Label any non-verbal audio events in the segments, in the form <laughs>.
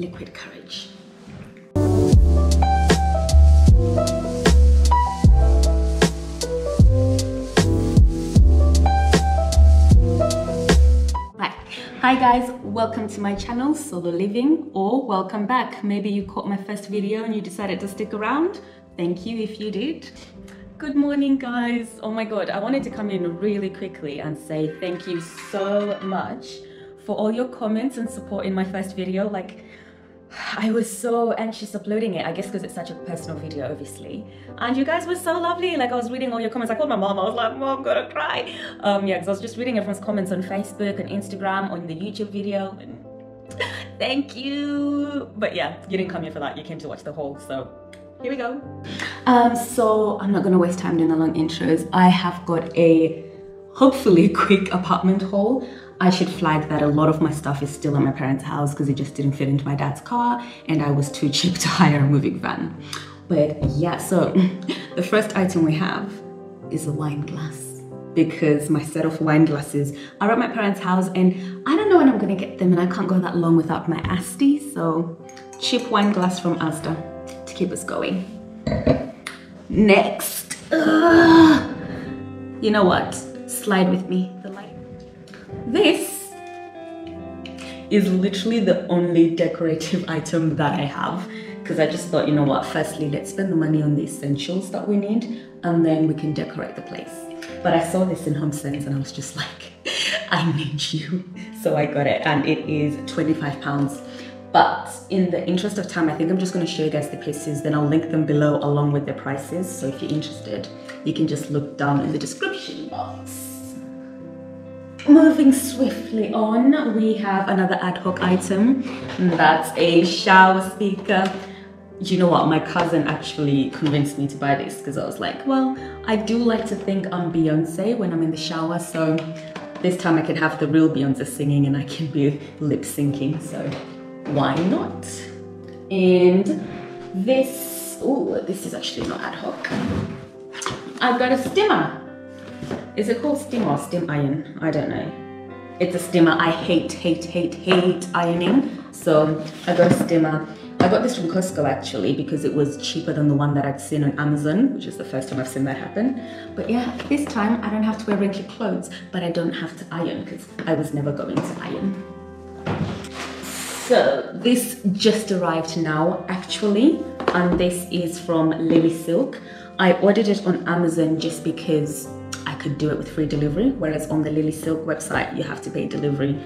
liquid courage. Hi guys, welcome to my channel, Solo Living, or welcome back. Maybe you caught my first video and you decided to stick around. Thank you if you did. Good morning guys. Oh my god, I wanted to come in really quickly and say thank you so much for all your comments and support in my first video. Like, I was so anxious uploading it, I guess because it's such a personal video, obviously. And you guys were so lovely. Like, I was reading all your comments. I called my mom. I was like, Mom, I'm gonna cry. Um, yeah, because I was just reading everyone's comments on Facebook and Instagram, on the YouTube video. And <laughs> thank you. But yeah, you didn't come here for that. You came to watch the whole. So here we go. Um, so I'm not gonna waste time doing the long intros. I have got a hopefully quick apartment haul. I should flag that a lot of my stuff is still at my parents' house because it just didn't fit into my dad's car and I was too <laughs> cheap to hire a moving van. But yeah, so <laughs> the first item we have is a wine glass because my set of wine glasses are at my parents' house and I don't know when I'm gonna get them and I can't go that long without my Asti. So cheap wine glass from Asda to keep us going. Next, uh, you know what? Slide with me. This is literally the only decorative <laughs> item that I have because I just thought, you know what, firstly, let's spend the money on the essentials that we need and then we can decorate the place. But I saw this in Home and I was just <laughs> like, I need you. So I got it and it is 25 pounds. But in the interest of time, I think I'm just gonna show you guys the pieces, then I'll link them below along with the prices. So if you're interested, you can just look down in the description box. Moving swiftly on, we have another ad hoc item. Mm, that's a shower speaker. You know what, my cousin actually convinced me to buy this because I was like, well, I do like to think I'm Beyonce when I'm in the shower, so this time I can have the real Beyonce singing and I can be lip syncing, so why not? And this, oh, this is actually not ad hoc. I've got a stimmer. Is it called steam or steam iron? I don't know. It's a steamer. I hate, hate, hate, hate ironing. So I got a steamer. I got this from Costco actually because it was cheaper than the one that I'd seen on Amazon, which is the first time I've seen that happen. But yeah, this time I don't have to wear wrinkly clothes, but I don't have to iron because I was never going to iron. So this just arrived now actually, and this is from Lily Silk. I ordered it on Amazon just because could do it with free delivery, whereas on the Lily Silk website, you have to pay delivery,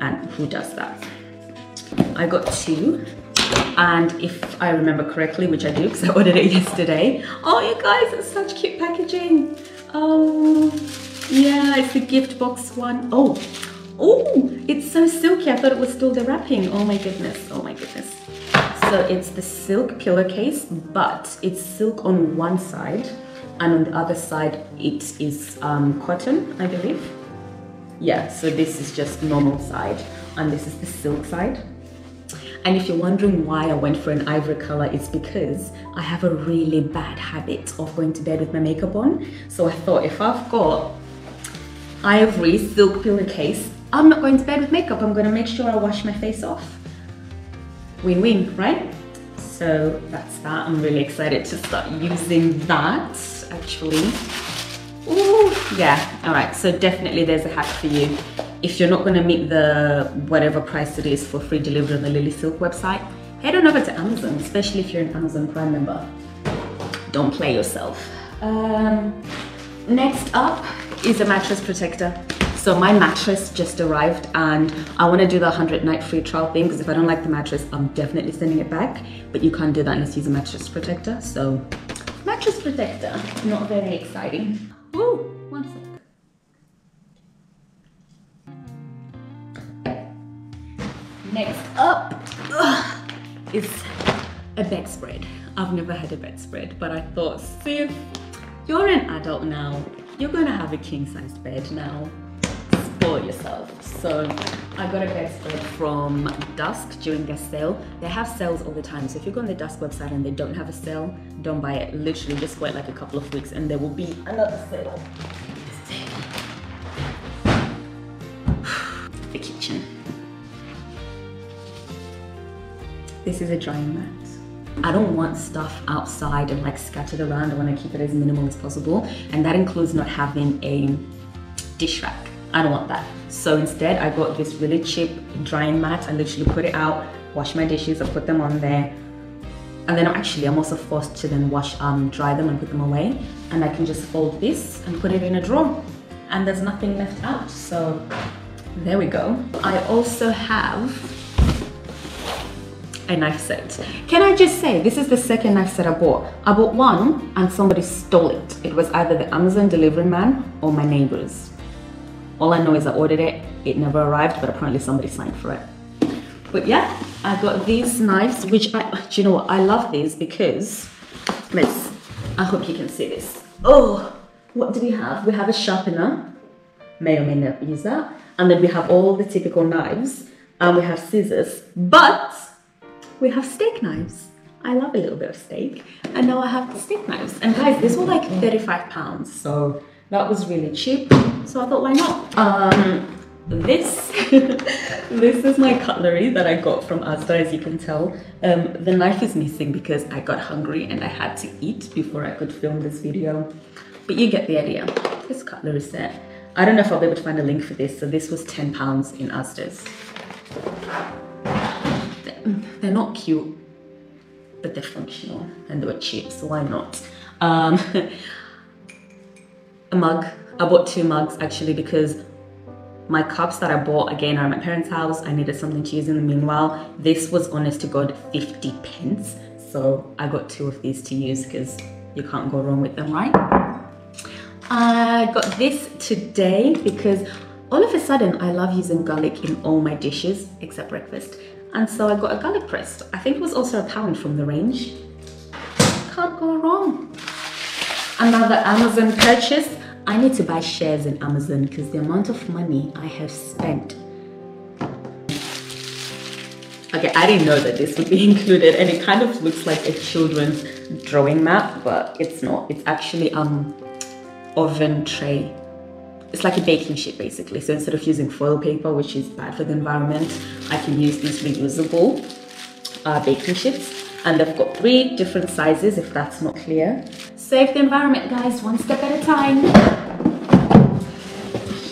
and who does that? I got two, and if I remember correctly, which I do because I <laughs> ordered it yesterday. Oh, you guys, it's such cute packaging. Oh, yeah, it's the gift box one. Oh, oh, it's so silky. I thought it was still the wrapping. Oh my goodness, oh my goodness. So it's the silk pillowcase, but it's silk on one side and on the other side it is um, cotton, I believe. Yeah, so this is just normal side and this is the silk side. And if you're wondering why I went for an ivory color, it's because I have a really bad habit of going to bed with my makeup on. So I thought if I've got ivory silk pillowcase, I'm not going to bed with makeup. I'm gonna make sure I wash my face off. Win-win, right? So that's that. I'm really excited to start using that actually. Ooh, yeah, all right, so definitely there's a hack for you. If you're not gonna meet the whatever price it is for free delivery on the Lily Silk website, head on over to Amazon, especially if you're an Amazon Prime member. Don't play yourself. Um, next up is a mattress protector. So my mattress just arrived and I want to do the 100 night free trial thing because if I don't like the mattress, I'm definitely sending it back. But you can't do that unless you use a mattress protector. So mattress protector. Not very exciting. Ooh, one sec. Next up ugh, is a bedspread. I've never had a bedspread, but I thought, Sif, you're an adult now. You're gonna have a king-sized bed now spoil yourself. So I got a bedspread from Dusk during their sale. They have sales all the time. So if you go on the Dusk website and they don't have a sale, don't buy it. Literally just wait like a couple of weeks and there will be another sale. <sighs> the kitchen. this is a drying mat. I don't want stuff outside and like scattered around. I want to keep it as minimal as possible. And that includes not having a dish rack. I don't want that. So instead I got this really cheap drying mat. I literally put it out, wash my dishes, I put them on there. And then actually I'm also forced to then wash, um, dry them and put them away. And I can just fold this and put it in a drawer. And there's nothing left out. So there we go. I also have a knife set. Can I just say, this is the second knife set I bought. I bought one and somebody stole it. It was either the Amazon delivery man or my neighbors. All I know is I ordered it, it never arrived, but apparently somebody signed for it. But yeah, I got these knives, which I, <sighs> do you know what, I love these because, let's, I hope you can see this. Oh, what do we have? We have a sharpener, may or may not use that. And then we have all the typical knives and we have scissors, but we have steak knives. I love a little bit of steak. And now I have the steak knives. And guys, these were like 35 pounds. So that was really cheap. So I thought, why not? Um, this, <laughs> this is my cutlery that I got from Asda, as you can tell. Um, the knife is missing because I got hungry and I had to eat before I could film this video. But you get the idea. This cutlery set. I don't know if I'll be able to find a link for this. So this was 10 pounds in Asda's. They're not cute, but they're functional and they were cheap, so why not? Um, <laughs> a mug. I bought two mugs actually because my cups that I bought again are at my parents' house. I needed something to use in the meanwhile. This was honest to God 50 pence. So I got two of these to use because you can't go wrong with them, right? I got this today because all of a sudden I love using garlic in all my dishes except breakfast. And so I got a garlic press. I think it was also a pound from the range. Can't go wrong. Another Amazon purchase. I need to buy shares in Amazon because the amount of money I have spent. Okay, I didn't know that this would be <laughs> included and it kind of looks like a children's drawing map, but it's not. It's actually um oven tray it's like a baking sheet basically. So instead of using foil paper, which is bad for the environment, I can use these reusable uh, baking sheets. And they've got three different sizes if that's not clear. Save the environment guys, one step at a time.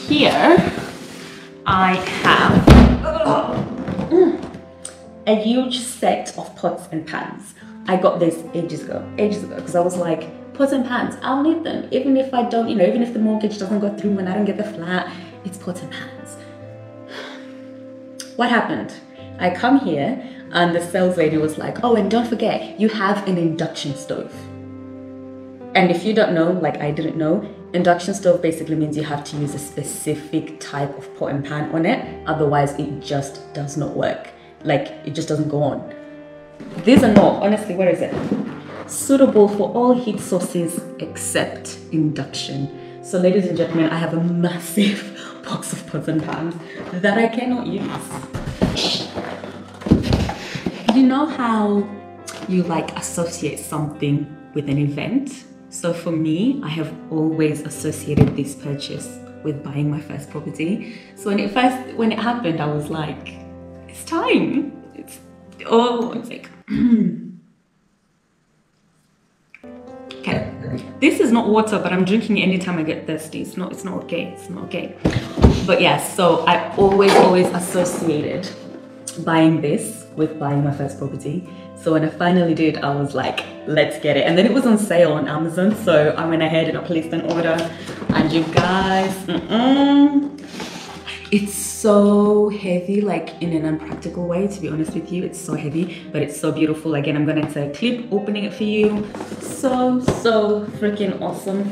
Here, I have mm, a huge set of pots and pans. I got this ages ago, ages ago, because I was like, pots and pans. I'll need them. Even if I don't, you know, even if the mortgage doesn't go through and I don't get the flat, it's pots and pans. What happened? I come here and the sales lady was like, oh, and don't forget, you have an induction stove. And if you don't know, like I didn't know, induction stove basically means you have to use a specific type of pot and pan on it. Otherwise, it just does not work. Like, it just doesn't go on. These are not, honestly, where is it? suitable for all heat sources except induction. So ladies and gentlemen, I have a massive <laughs> box of pots and pans that I cannot use. You know how you like associate something with an event? So for me, I have always associated this purchase with buying my first property. So when it first, when it happened, I was like, it's time. It's, oh, it's like, <clears throat> okay. This is not water, but I'm drinking it anytime I get thirsty. It's not, it's not okay. It's not okay. But yes, so I always, always associated buying this with buying my first property. So when I finally did, I was like, let's get it. And then it was on sale on Amazon. So I went ahead and I placed an order. And you guys, mm -mm, it's so heavy, like in an unpractical way, to be honest with you. It's so heavy, but it's so beautiful. Again, I'm gonna take a clip opening it for you. So, so freaking awesome,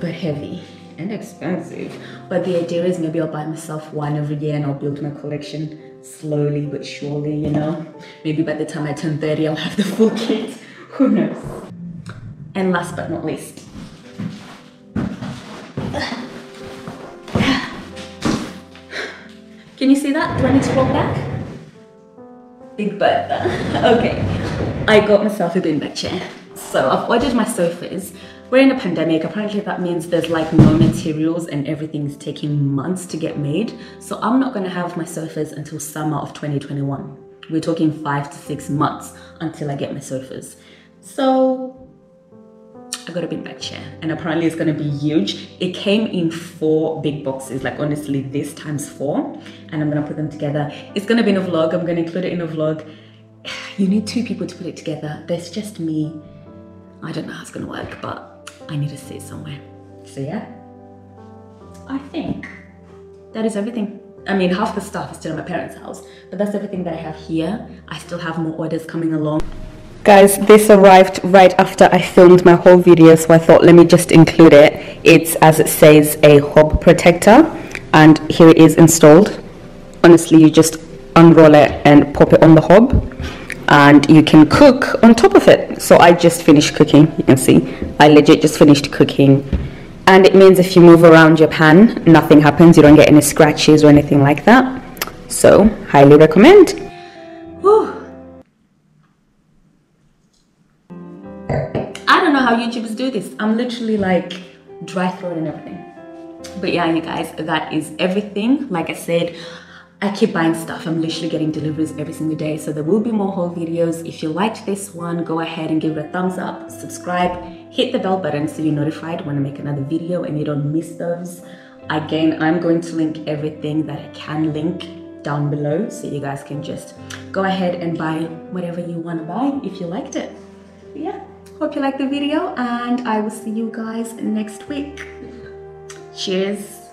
but heavy and expensive. But the idea is maybe I'll buy myself one every year and I'll build my collection slowly but surely, you know? Maybe by the time I turn 30, I'll have the full kit. <laughs> Who knows? And last but not least, <sighs> Can you see that? Do I need to roll back? Big bird <laughs> okay. I got myself a beanbag chair. So I've ordered my sofas. We're in a pandemic. Apparently that means there's like no materials and everything's taking months to get made. So I'm not gonna have my sofas until summer of 2021. we're talking five to six months until I get my sofas. So I got a big back chair and apparently it's gonna be huge. It came in four big boxes, like honestly this times four, and I'm gonna put them together. It's gonna be in a vlog, I'm gonna include it in a vlog. <sighs> You need two people to put it together. There's just me. I don't know how it's gonna work, but I need to sit somewhere. So yeah, I think that is everything. I mean, half the stuff is still in my parents' house, but that's everything that I have here. I still have more orders coming along. Guys, this arrived right after I filmed my whole video, so I thought let me just include it. It's, as it says, a hob protector, and here it is installed. Honestly, you just unroll it and pop it on the hob, and you can cook on top of it. So I just finished cooking, you can see. I legit just finished cooking. And it means if you move around your pan, nothing happens. You don't get any scratches or anything like that. So, highly recommend. Whew. I don't know how YouTubers do this. I'm literally like dry throat and everything. But yeah, you guys, that is everything. Like I said, I keep buying stuff. I'm literally getting deliveries every single day. So there will be more haul videos. If you liked this one, go ahead and give it a thumbs up, subscribe, hit the bell button so you're notified when I make another video and you don't miss those. Again, I'm going to link everything that I can link down below so you guys can just go ahead and buy whatever you want to buy if you liked it. Yeah, hope you liked the video and I will see you guys next week. Cheers.